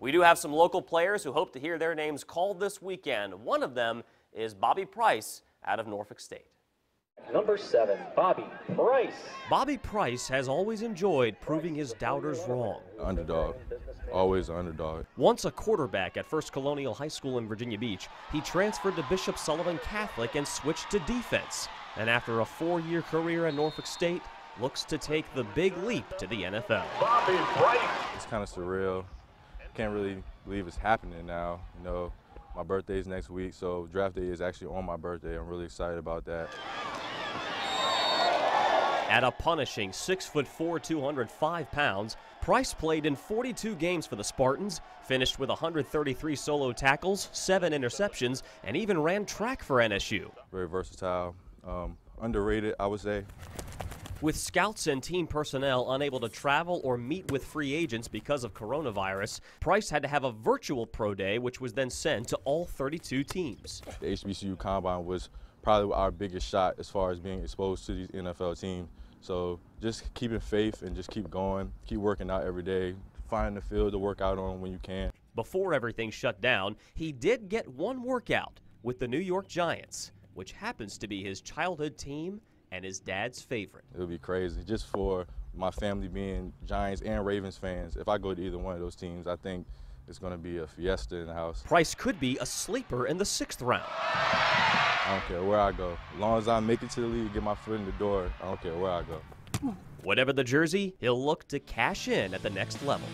We do have some local players who hope to hear their names called this weekend. One of them is Bobby Price out of Norfolk State. Number seven, Bobby Price. Bobby Price has always enjoyed proving his doubters wrong. Underdog. Always an underdog. Once a quarterback at First Colonial High School in Virginia Beach, he transferred to Bishop Sullivan Catholic and switched to defense. And after a four year career at Norfolk State, looks to take the big leap to the NFL. Bobby Price. It's kind of surreal. Can't really believe it's happening now. You know, my birthday's next week, so draft day is actually on my birthday. I'm really excited about that. At a punishing 6'4", 205 pounds, Price played in 42 games for the Spartans, finished with 133 solo tackles, 7 interceptions, and even ran track for NSU. Very versatile, um, underrated, I would say. With scouts and team personnel unable to travel or meet with free agents because of coronavirus, Price had to have a virtual pro day, which was then sent to all 32 teams. The HBCU Combine was probably our biggest shot as far as being exposed to these NFL teams. So just keeping faith and just keep going, keep working out every day, find the field to work out on when you can. Before everything shut down, he did get one workout with the New York Giants, which happens to be his childhood team and his dad's favorite. It would be crazy just for my family being Giants and Ravens fans. If I go to either one of those teams, I think it's going to be a fiesta in the house. Price could be a sleeper in the sixth round. I don't care where I go. As long as I make it to the league, get my foot in the door, I don't care where I go. Whatever the jersey, he'll look to cash in at the next level.